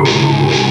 Oh